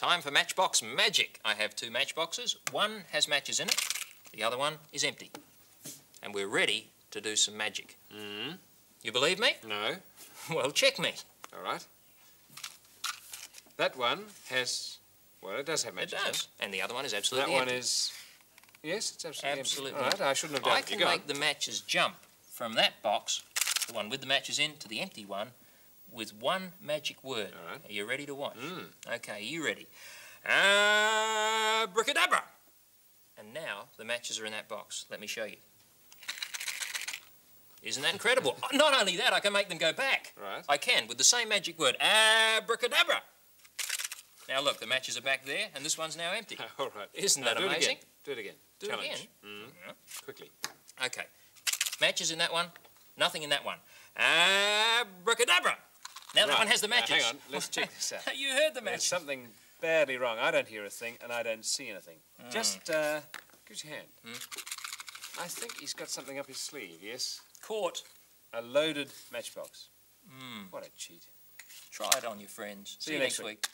Time for matchbox magic. I have two matchboxes. One has matches in it, the other one is empty. And we're ready to do some magic. Mm. You believe me? No. Well, check me. All right. That one has, well, it does have It matches. does. And the other one is absolutely That absolutely one is, yes, it's absolutely Absolutely. empty. All right, I shouldn't have done I it. You can make on. the matches jump from that box, the one with the matches in, to the empty one with one magic word. Right. Are you ready to watch? Mm. Okay, are you ready? Abracadabra! And now the matches are in that box. Let me show you. Isn't that incredible? Not only that, I can make them go back. Right. I can with the same magic word, abracadabra. Now look, the matches are back there, and this one's now empty. All right. Isn't Now that do it amazing? again. Do it again. Do it Challenge. again. Mm. Yeah. Quickly. Okay. Matches in that one, nothing in that one. Abracadabra. Now that Right. one has the Now, matches. hang on, let's check this out. you heard the There's something badly wrong. I don't hear a thing, and I don't see anything. Hmm. Just, uh, give us your hand. I think he's got something up his sleeve, yes? Caught. A loaded matchbox. Mm. What a cheat. Try it on your friends. See you next week.